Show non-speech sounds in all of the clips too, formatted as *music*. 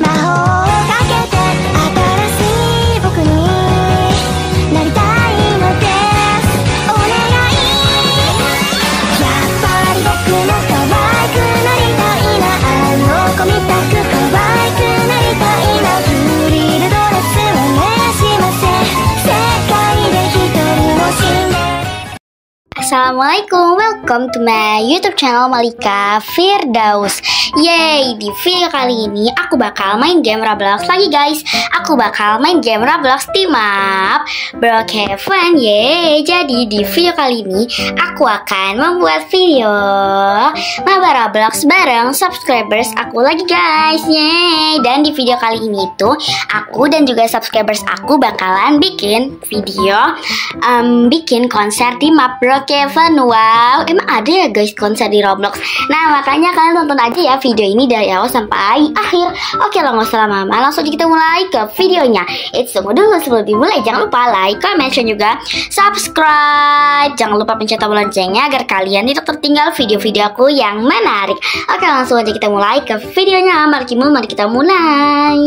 My whole Assalamualaikum, welcome to my YouTube channel Malika Firdaus. Yeay, di video kali ini aku bakal main game Roblox lagi guys. Aku bakal main game Roblox Team Up Brookhaven. Yeay, jadi di video kali ini aku akan membuat video Maba Roblox bareng subscribers aku lagi guys. Yeay, dan di video kali ini tuh aku dan juga subscribers aku bakalan bikin video em, bikin konser di map Brookhaven. Wow, emang ada ya guys konser di Roblox? Nah, makanya kalian tonton aja ya video ini dari awal sampai akhir. Oke lah, nggak usah lama-lama, langsung aja kita mulai ke videonya. It's tunggu dulu sebelum dimulai. Jangan lupa like, comment, share juga subscribe. Jangan lupa pencet tombol loncengnya agar kalian tidak tertinggal video-video aku yang menarik. Oke, langsung aja kita mulai ke videonya. Mari kita mari kita mulai.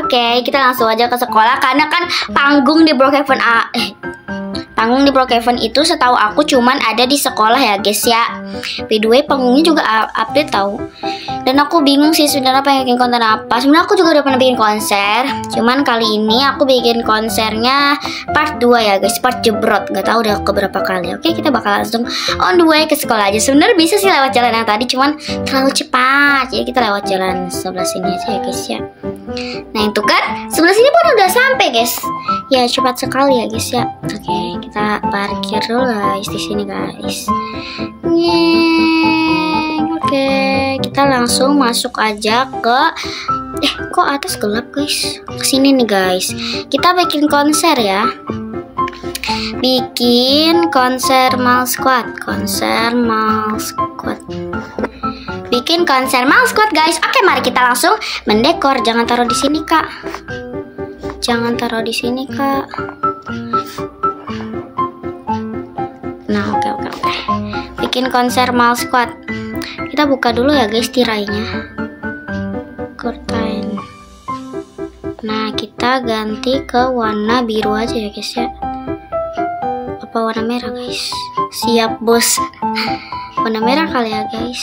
Oke, kita langsung aja ke sekolah karena kan panggung di Brookhaven A eh, Panggung di Brookhaven itu setahu aku cuman ada di sekolah ya guys ya. By the way panggungnya juga up- update tahu. Dan aku bingung sih sebenarnya pengen bikin konten apa. Sebenarnya aku juga udah pernah bikin konser. Cuman kali ini aku bikin konsernya part 2 ya guys, part jebrot. Gak tahu udah keberapa kali. Oke, kita bakal langsung on the way ke sekolah aja. Sebenarnya bisa sih lewat jalan yang tadi cuman terlalu cepat. Jadi kita lewat jalan sebelah sini aja ya guys ya. Nah itu kan sebelah sini pun udah sampai guys. Ya cepat sekali ya guys ya. Oke kita parkir dulu guys di sini guys. Nyeng. Oke kita langsung masuk aja ke eh kok atas gelap guys. Ke sini nih guys. Kita bikin konser ya. Bikin konser mal squad, konser mal squad bikin konser Mal Squad guys. Oke, mari kita langsung mendekor. Jangan taruh di sini, Kak. Jangan taruh di sini, Kak. Nah, oke oke oke. Bikin konser Mal Squad. Kita buka dulu ya, guys, tirainya. Curtain. Nah, kita ganti ke warna biru aja ya, guys ya. Apa warna merah, guys? Siap, Bos. *laughs* Warna merah kali ya, guys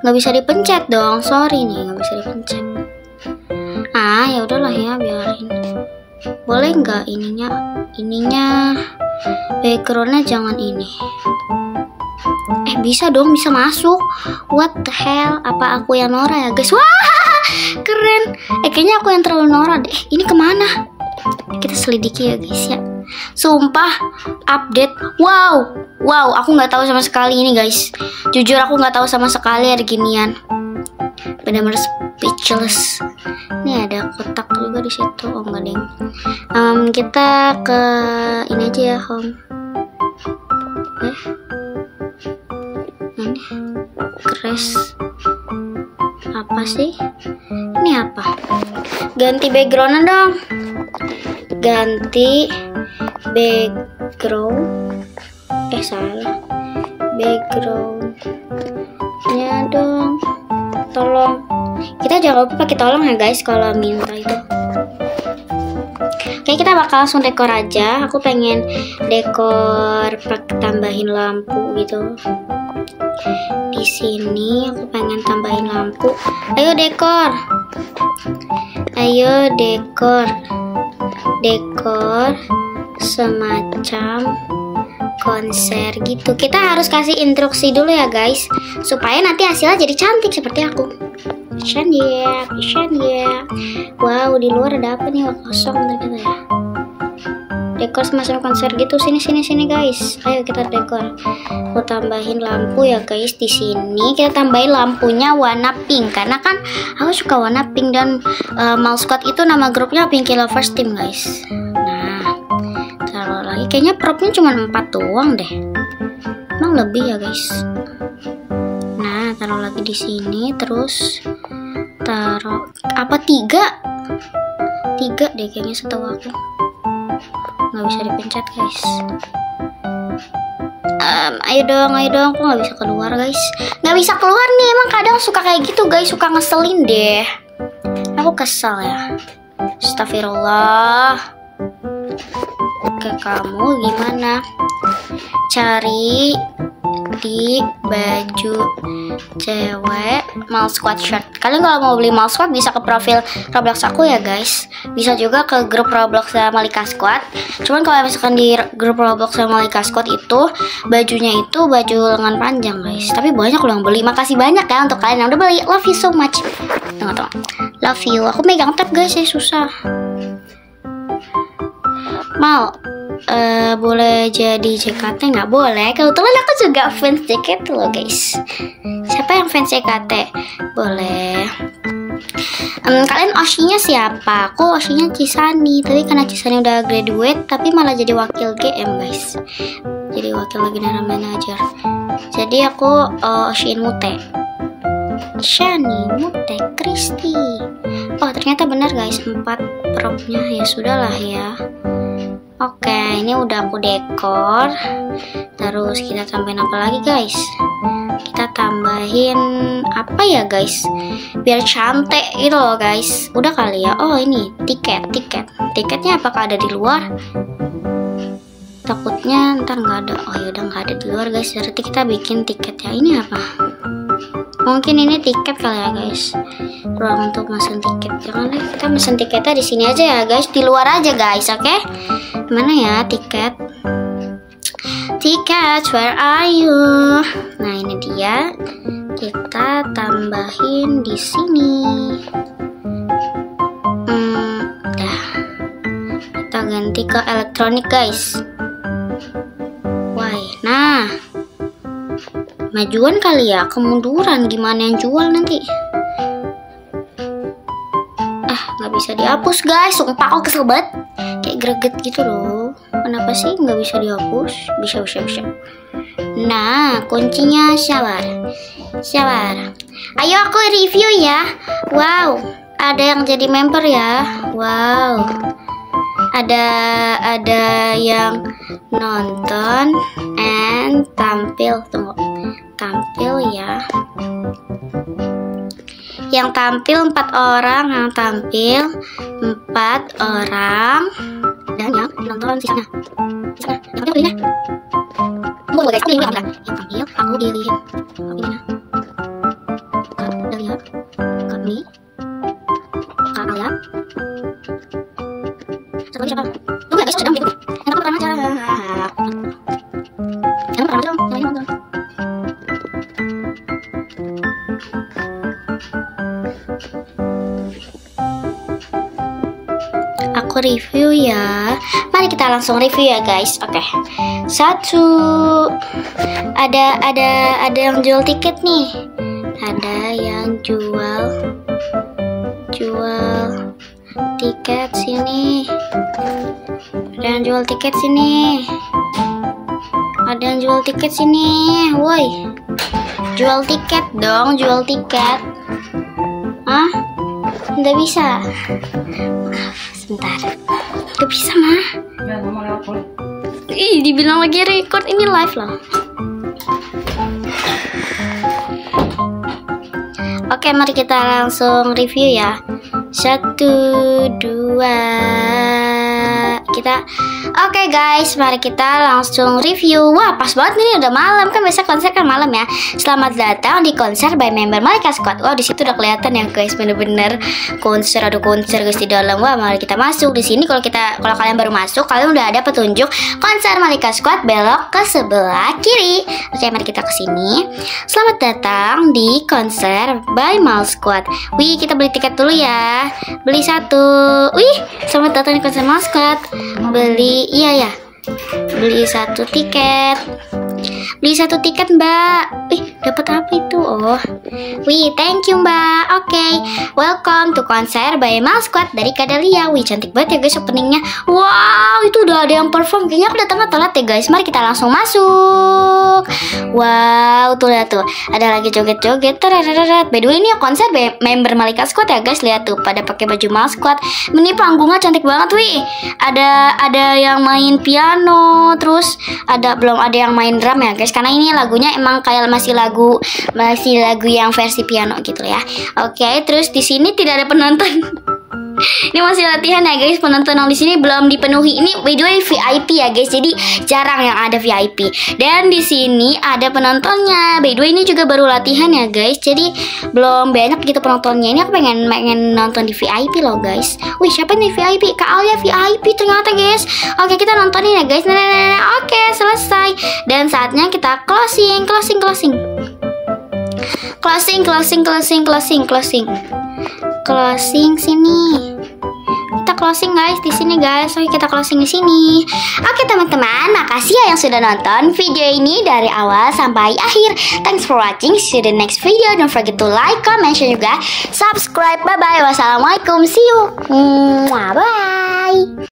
nggak bisa dipencet dong sorry nih nggak bisa dipencet. Ah ya udahlah ya biarin. Boleh nggak ininya ininya backgroundnya jangan ini. Eh bisa dong bisa masuk. What the hell apa aku yang Nora ya guys? Wah keren. Eh kayaknya aku yang terlalu Nora deh. Ini ke mana? Kita selidiki ya guys ya Sumpah update. Wow Wow aku nggak tahu sama sekali ini guys. Jujur aku nggak tahu sama sekali ada ginian. Benar-benar speechless. Ini ada kotak juga di situ Oh enggak ding. Em, Kita ke Ini aja ya home Eh Ini Crash Apa sih? Ini apa? Ganti backgroundnya dong. Ganti background eh salah. Backgroundnya dong. Tolong. Kita jangan lupa pakai tolong ya guys kalau minta itu. Oke kita bakal langsung dekor aja. Aku pengen dekor tambahin lampu gitu. Di sini aku pengen tambahin lampu. Ayo dekor. Ayo dekor. Dekor semacam konser gitu. Kita harus kasih instruksi dulu ya guys, supaya nanti hasilnya jadi cantik seperti aku. Vision ya, vision ya. Wow, di luar ada apa nih? Kosong ternyata ya. Dekor semacam konser gitu. Sini sini sini guys. Ayo kita dekor. Aku tambahin lampu ya guys di sini. Kita tambahin lampunya warna pink karena kan aku suka warna pink dan uh, Mal Squad itu nama grupnya Pinky Lovers Team guys. Kayaknya propnya cuma 4 doang deh. Emang lebih ya guys. Nah, taruh lagi di sini terus taruh apa tiga? Tiga deh kayaknya setahu aku. Nggak bisa dipencet guys. Em, ayo dong, ayo dong, aku nggak bisa keluar guys. Nggak bisa keluar nih, emang kadang suka kayak gitu guys, suka ngeselin deh. Aku kesal ya. Astagfirullah. Oke, kamu gimana? Cari di baju cewek mal squad shirt. Kalian kalau mau beli mal squad bisa ke profil Roblox aku ya guys. Bisa juga ke grup Roblox Malika Squad. Cuman kalau misalkan di grup Roblox Malika Squad itu bajunya itu baju lengan panjang guys. Tapi banyak loh yang beli. Makasih banyak ya untuk kalian yang udah beli. Love you so much. Tunggu tunggu. Love you. Aku megang tab guys ya susah. Mal, eh boleh jadi JKT nggak boleh. Kebetulan aku juga fans JKT loh guys. Siapa yang fans JKT boleh. Em, kalian Oshinya siapa? Aku Oshinya Cisani Tapi karena Cisani udah graduate Tapi malah jadi wakil GM guys. Jadi wakil general manager. Jadi aku uh, Oshin Mute. Shani, Mute, Kristi Oh ternyata benar guys. Empat propnya ya sudahlah ya Oke, ini udah aku dekor. Terus kita tambahin apa lagi, guys? Kita tambahin apa ya, guys? Biar cantik gitu loh, guys. Udah kali ya. Oh, ini tiket, tiket. Tiketnya apakah ada di luar? Takutnya ntar nggak ada. Oh, yaudah nggak ada di luar, guys. Berarti kita bikin tiketnya. Ini apa? Mungkin ini tiket kali ya, guys. Ruang untuk mesen tiket. Jangan kita mesen tiketnya di sini aja ya, guys. Di luar aja, guys. Oke? Mana ya tiket? Tiket, where are you? Nah, ini dia. Kita tambahin di sini. Hmm, dah. Kita ganti ke elektronik, guys. Why? Nah. Majuan kali ya, kemunduran gimana yang jual nanti? Ah, nggak bisa dihapus guys, sumpah aku kesel banget greget gitu loh. Kenapa sih nggak bisa dihapus? Bisa bisa bisa. Nah kuncinya shower shower ayo aku review ya. Wow ada yang jadi member ya. Wow. Ada ada yang nonton and tampil. Tunggu. Tampil ya. Yang tampil empat orang yang tampil empat orang nonton sisanya sisanya yang tampil pilihnya tunggu guys aku pilih yang tampil aku pilih aku pilihnya kak Dalia kak Mi. Kak Alia satu lagi siapa? Tunggu guys sedang gitu yang pertama aja yang pertama dong yang lain nonton aku review ya. Langsung review ya guys. Oke. Satu. Ada ada ada yang jual tiket nih. Ada yang jual jual tiket sini. Ada yang jual tiket sini. Ada yang jual tiket sini. Woi. Jual tiket dong, jual tiket. Hah? Nggak bisa. Sebentar. Gak bisa mah. Ih, dibilang lagi record ini live loh. Oke, mari kita langsung review ya. Satu, dua, kita. Oke guys, mari kita langsung review. Wah, pas banget nih udah malam kan biasa konser kan malam ya. Selamat datang di konser by member Malika Squad. Wow, di situ udah kelihatan ya guys, bener-bener konser ada konser guys di dalam. Wah, mari kita masuk di sini. Kalau kita kalau kalian baru masuk, kalian udah ada petunjuk konser Malika Squad belok ke sebelah kiri. Oke, mari kita ke sini. Selamat datang di konser by Mal Squad. Wih, kita beli tiket dulu ya. Beli satu. Wih, selamat datang di konser Mal Squad. Beli, iya ya. Beli satu tiket. Beli satu tiket, Mbak. Ih, dapat apa itu? Oh. Wih, thank you, Mbak. Oke. Welcome to konser by Mal Squad dari Kadalia. Wih, cantik banget ya guys openingnya. Wow, itu udah ada yang perform. Kayaknya aku datangnya telat ya guys. Mari kita langsung masuk. Wow, tuh lihat tuh. Ada lagi joget-joget. By the way, ini ya konser by member Malika Squad ya guys. Lihat tuh, pada pakai baju Mal Squad. Ini panggungnya cantik banget, wih. Ada ada yang main piano, terus ada belum ada yang main drum ya ya guys karena ini lagunya emang kayak masih lagu masih lagu yang versi piano gitu ya. Oke terus di sini tidak ada penonton *laughs* ini masih latihan ya guys. Penonton yang di sini belum dipenuhi. Ini by the way VIP ya guys. Jadi jarang yang ada VIP dan di sini ada penontonnya. By the way ini juga baru latihan ya guys. Jadi belum banyak gitu penontonnya. Ini aku pengen pengen nonton di VIP loh guys. Wih siapa nih VIP Kak Alia VIP ternyata guys. Oke kita nontonin ya guys. Nah, nah, nah, nah. oke selesai. Dan saatnya kita closing closing closing. Closing closing closing closing closing closing sini. Kita closing guys di sini guys. Oke kita closing di sini. Oke teman-teman makasih ya yang sudah nonton video ini dari awal sampai akhir. Thanks for watching. See you the next video. Don't forget to like comment share juga. Subscribe. Bye bye wassalamualaikum. See you. Mwah, bye